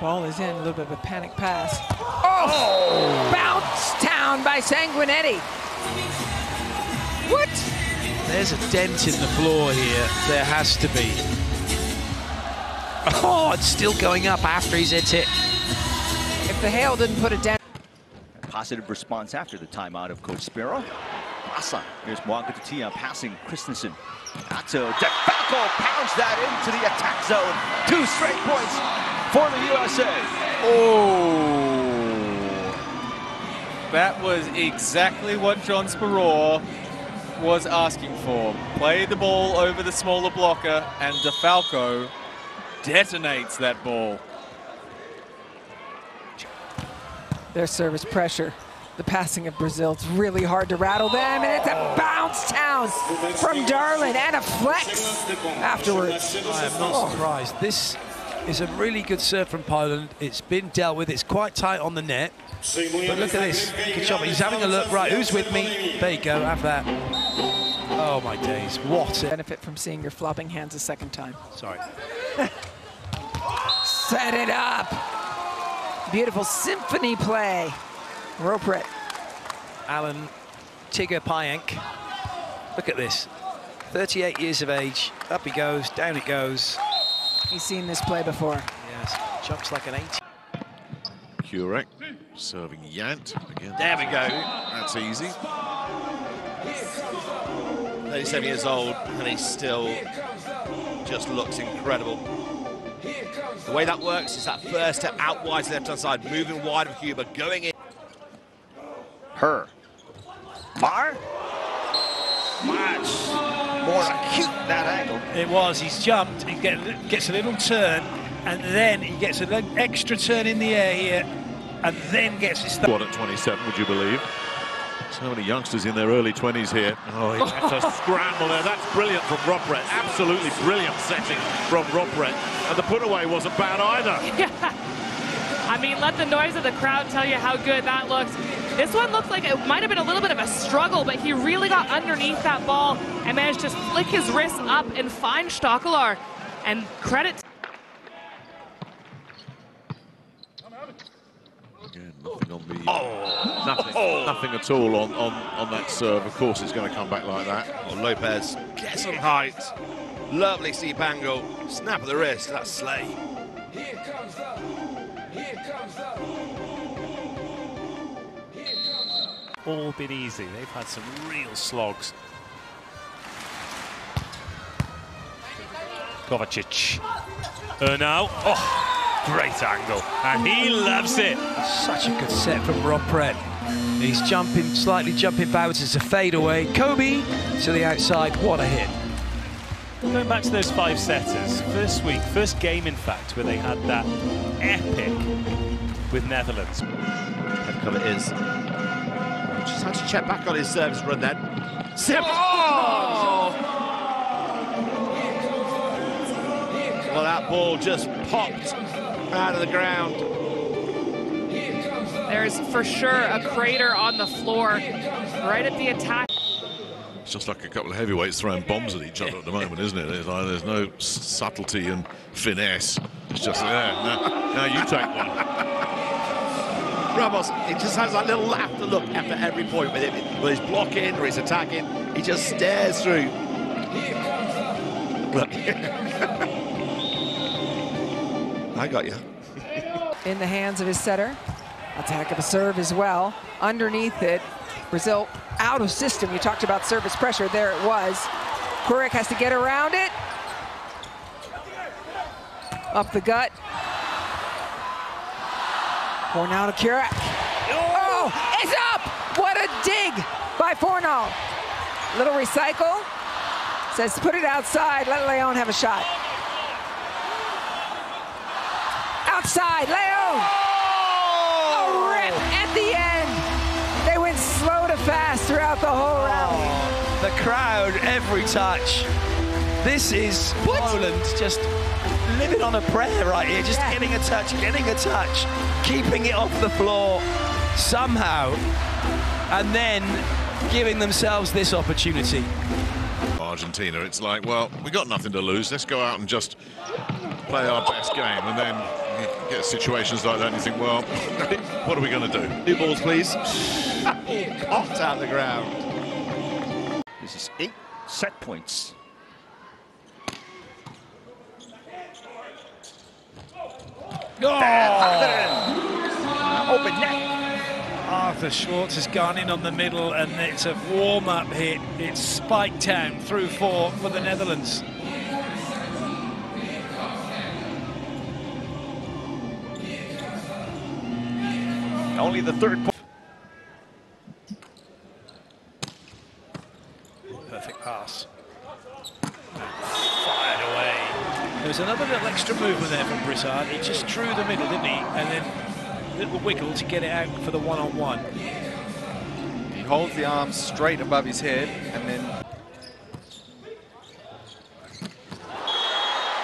Ball is in, a little bit of a panic pass. Oh! Bounce down by Sanguinetti. What? There's a dent in the floor here. There has to be. Oh, it's still going up after he's hit it. If the hail didn't put it down. Positive response after the timeout of Coach Speraw. Asa, here's Mwanga Tatia passing Christenson. Atto, DeFalco pounds that into the attack zone. Two straight points for the USA. Oh, that was exactly what John Speraw was asking for. Play the ball over the smaller blocker, and DeFalco detonates that ball. Their service pressure. The passing of Brazil, it's really hard to rattle them, and it's a bounce town from Darlan and a flex afterwards. I am not surprised. This is a really good serve from Poland. It's been dealt with. It's quite tight on the net. But look at this. Good job. He's having a look. Right, who's with me? There you go. Have that. Oh, my days. What a... Benefit from seeing your flopping hands a second time. Sorry. Set it up. Beautiful symphony play. Ropret. Alan Tigger Pajenk. Look at this. 38 years of age. Up he goes, down it goes. He's seen this play before. Yes, jumps like an 80. Kurek serving Yant. Again, There we go. That's easy. 37 years old, and he still just looks incredible. The way that works is that first step out wide to the left-hand side, moving wide of Huber, going in. Her. Mar. Much more acute that angle. It was. He's jumped. He get, gets a little turn, and then he gets an extra turn in the air here, and then gets his. Squad at 27, would you believe? So many youngsters in their early 20s here. Oh, he has a scramble there. That's brilliant from Ropret. Absolutely brilliant setting from Ropret. And the put away wasn't bad either. Yeah. I mean, let the noise of the crowd tell you how good that looks. This one looks like it might have been a little bit of a struggle, but he really got underneath that ball and managed to flick his wrist up and find Stockelar. And credit Again, nothing on the... Oh, nothing, nothing at all on, on, on that serve. Of course it's going to come back like that. Well, Lopez gets on height. Lovely steep angle. Snap of the wrist. That's Slay. All been easy. They've had some real slogs. Kovacic. Urnaut. Oh, great angle. And he loves it. Such a good set from Ropret. He's jumping, slightly jumping backwards. It's a fadeaway. Kobe to the outside. What a hit. Going back to those five setters, first week, first game in fact, where they had that epic with Netherlands. Head cover is. Just had to check back on his service run then. Sim. Oh! Well, that ball just popped out of the ground. there's for sure a crater on the floor right at the attack. It's just like a couple of heavyweights throwing bombs at each other at the moment, isn't it? It's like there's no subtlety and finesse. It's just there. Now, now you take one. Ramos, he just has that little laughter look after every point with him. Whether he's blocking or he's attacking, he just stares through. Look. I got you. in the hands of his setter. That's a heck of a serve as well. Underneath it, Brazil out of system. You talked about service pressure. There it was. Kurek has to get around it. Up the gut. Fornal to Kurek. Oh, it's up! What a dig by Fornal. Little recycle. Says put it outside, let Leon have a shot. Outside, Leon! A rip at the end. They went slow to fast throughout the whole oh, round. The crowd, every touch. This is Poland just living on a prayer right here, just Yeah. getting a touch, getting a touch, keeping it off the floor somehow, and then giving themselves this opportunity. Argentina, it's like, well, we got nothing to lose. Let's go out and just play our best game. And then get situations like that and you think, well, what are we going to do? New balls, please. Popped out the ground. This is eight set points. Oh! Open net. Arthur Schwartz has gone in on the middle and it's a warm-up hit. It's Spike Town through four for the Netherlands. Only the third point. Perfect pass. Fired away. There was another little extra movement there from Broussard. He just drew the middle, didn't he? And then a little wiggle to get it out for the one-on-one. -on -one. He holds the arm straight above his head and then...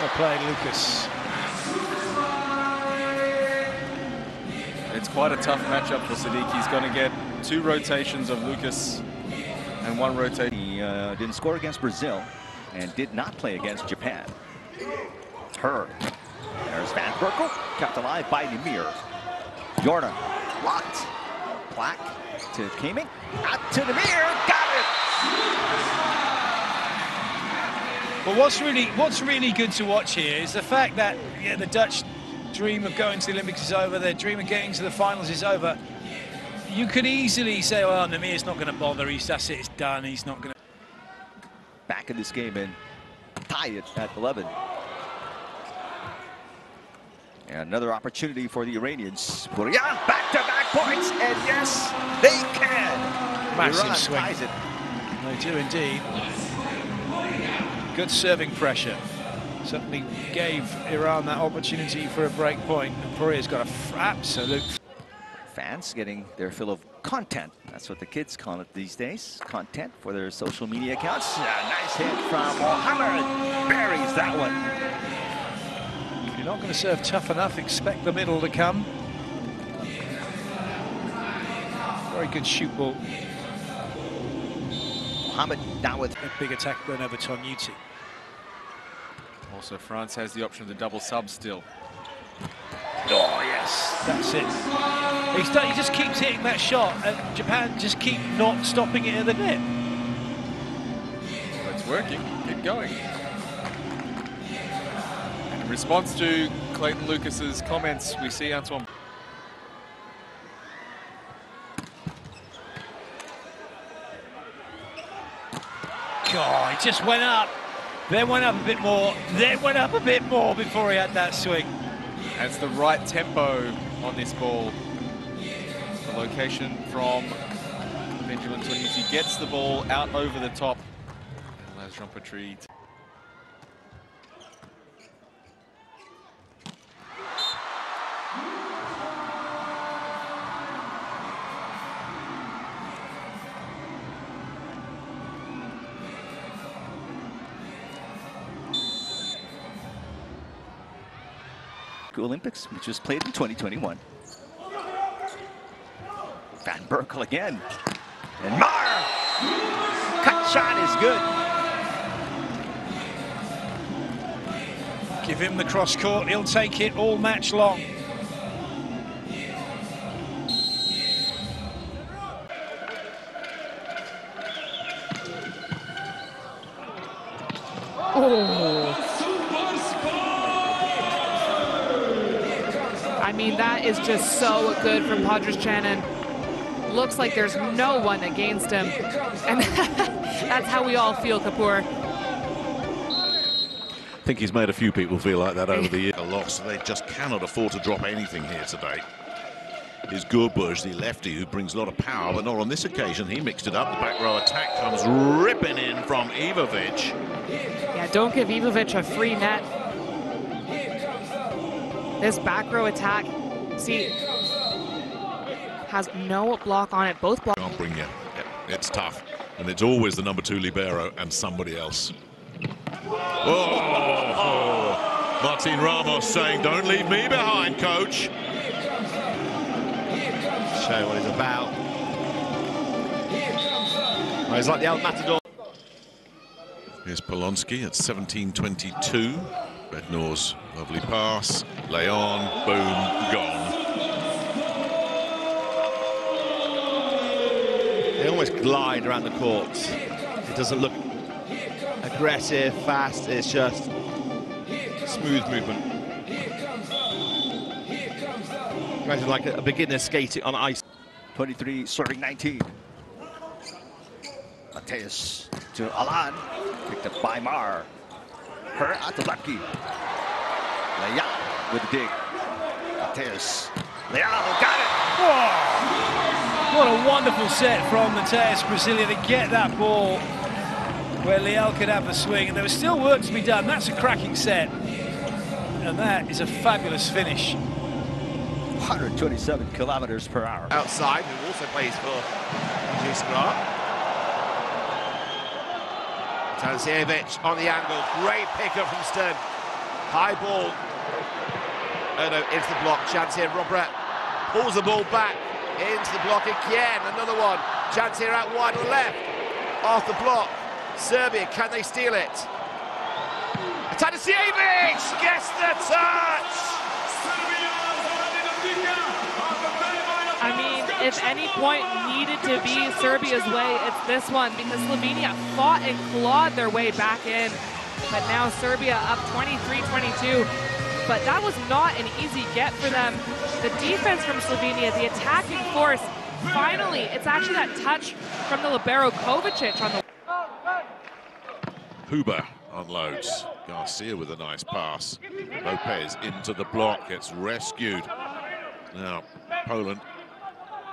Well played, Lucas. It's quite a tough matchup for Sadiq. He's going to get two rotations of Lucas and one rotation. He uh, didn't score against Brazil and did not play against Japan. Her. Berkel, kept alive by Nimir. Jorna blocked. Black to Kaming. Out to Nimir. Got it. But what's really what's really good to watch here is the fact that yeah, the Dutch dream of going to the Olympics is over, their dream of getting to the finals is over. You could easily say, well, Nimir's not going to bother, he's, that's it, it's done, he's not going to... Back in this game and tie it at 11. Another opportunity for the Iranians. Burian, back-to-back points, and yes, they can. Massive Iran swing. ties it. They do indeed. Good serving pressure. Certainly gave Iran that opportunity for a break point. Poirier's got an absolute... Fans getting their fill of content. That's what the kids call it these days. Content for their social media accounts. A nice hit from Mohammed. Buries that one. If you're not going to serve tough enough, expect the middle to come. Very good shoot ball. Mohammed now a big attack going over Toniutti. Also, France has the option of the double sub still. Oh, yes, that's it. He's done, he just keeps hitting that shot, and Japan just keep not stopping it in the net. It's working. Keep going. In response to Clayton Lucas's comments, we see Antoine. God, he just went up. Then went up a bit more. Then went up a bit more before he had that swing. That's the right tempo on this ball. The location from Benjamin Toniutti gets the ball out over the top. And allows Jean Patry Olympics, which was played in 2021. Van Berkel again. And Mar! Cut shot is good. Give him the cross court, he'll take it all match long. Mean, that is just so good from Podrius Channon. Looks like there's no one against him. And that's how we all feel, Kapoor. I think he's made a few people feel like that over the year. A loss, they just cannot afford to drop anything here today. Is Gurbush, the lefty, who brings a lot of power, but not on this occasion. He mixed it up. The back row attack comes ripping in from Ivovic. Yeah, don't give Ivovic a free net. This back row attack, see, has no block on it. Both blocks. Can't bring you. It's tough. And it's always the number two libero and somebody else. Oh, oh. Martin Ramos saying, don't leave me behind, coach. show what he's about. Well, he's like the old Matador. Here's Polonsky at 17.22. Bednorz lovely pass. Leon, boom, gone. They almost glide around the court. It doesn't look aggressive, fast, it's just smooth movement. Imagine like a, beginner skating on ice. 23 serving 19. Mateus to Alan. Picked up by Mar. Her at the Lepke. Leia with the dig. Mateus. Leal got it. Whoa. What a wonderful set from Mateus Brasilia to get that ball where Leal could have the swing. And there was still work to be done. That's a cracking set. And that is a fabulous finish. 127 kilometers per hour. Outside, who also plays for Jiskra. Tansievic on the angle. Great pickup from Stern. High ball. Oh no, into the block. Chance here, Robert pulls the ball back into the block again. Another one. Chance here out wide on the left. Off the block. Serbia, can they steal it? Tansievic gets the touch. I mean, if any point needed to be Serbia's way, it's this one because Slovenia fought and clawed their way back in. But now Serbia up 23-22. But that was not an easy get for them. The defense from Slovenia, the attacking force, finally, it's actually that touch from the libero Kovacic on the... Huber unloads. Garcia with a nice pass. Lopez into the block, gets rescued. Now, Poland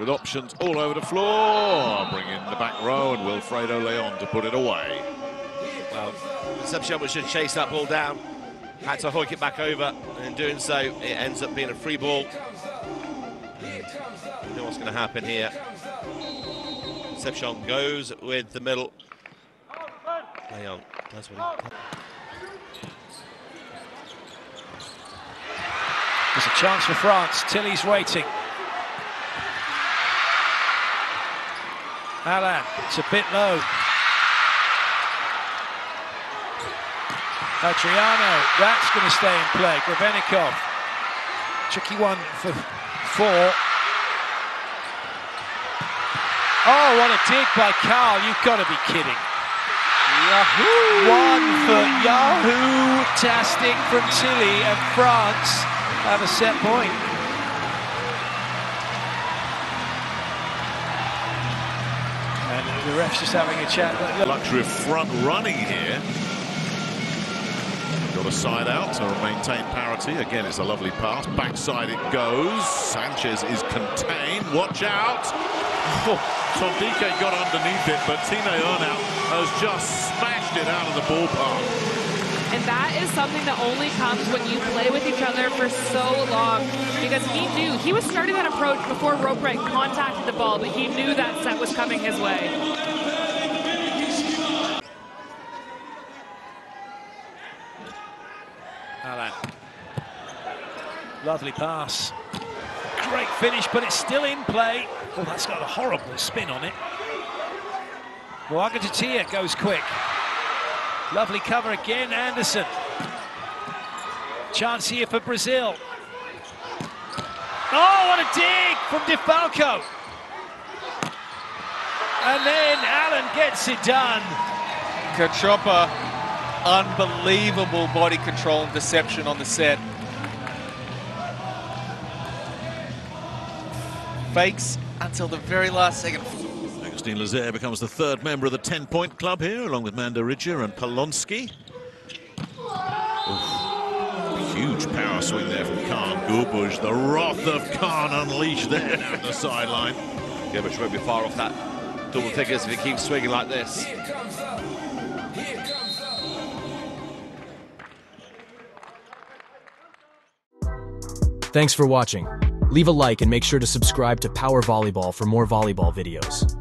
with options all over the floor. Bring in the back row and Wilfredo Leon to put it away. Well, Concepcion should chase that ball down. Had to hoik it back over, and in doing so, it ends up being a free ball. You know what's going to happen here. Concepcion goes with the middle. Leon does what he There's a chance for France. Tillie's waiting. Alan, it's a bit low. Adriano, that's going to stay in play. Grebennikov, tricky one for four. Oh, what a dig by Carl. You've got to be kidding. Yahoo! One for Yahoo-tastic from Tillie and France have a set point. The ref's just having a chat. Luxury front running here. Got a side out to maintain parity. Again, it's a lovely pass. Backside it goes. Sanchez is contained. Watch out. Oh, got underneath it, but Tine Urnaut has just smashed it out of the ballpark. And that is something that only comes when you play with each other for so long. Because he knew, he was starting that approach before Ropret contacted the ball, but he knew that set was coming his way. Alan. Lovely pass. Great finish, but it's still in play. Oh, that's got a horrible spin on it. Muogadittia goes quick. Lovely cover again, Anderson. Chance here for Brazil. Oh, what a dig from DeFalco. And then Allen gets it done. Cachopa, unbelievable body control and deception on the set. Fakes until the very last second. Agustin Loser becomes the third member of the 10-point club here, along with Mandaricia and Polonsky. Huge power swing there from Khan Gubuj. The wrath of Khan unleashed there down the sideline. Gubuj won't be far off that double figures if he keeps swinging like this. Thanks for watching. Leave a like and make sure to subscribe to Power Volleyball for more volleyball videos.